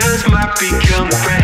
just might become friends.